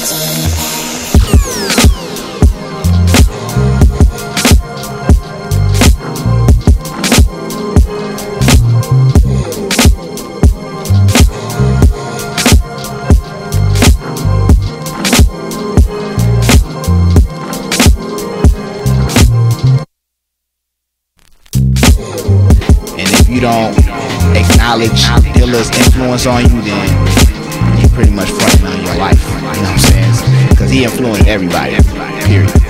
And if you don't acknowledge Dilla's influence on you, then you're pretty much fronting on your life he influenced everybody. Period.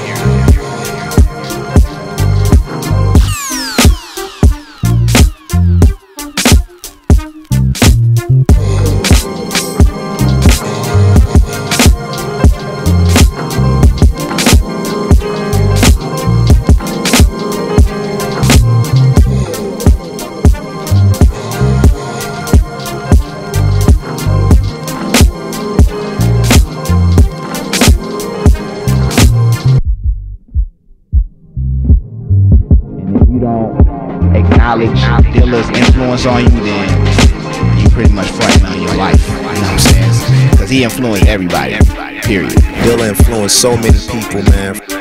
don't acknowledge Dilla's influence on you, then you pretty much fronting on your life. You know what I'm saying? Because he influenced everybody. Period. Dilla influenced so many people, man.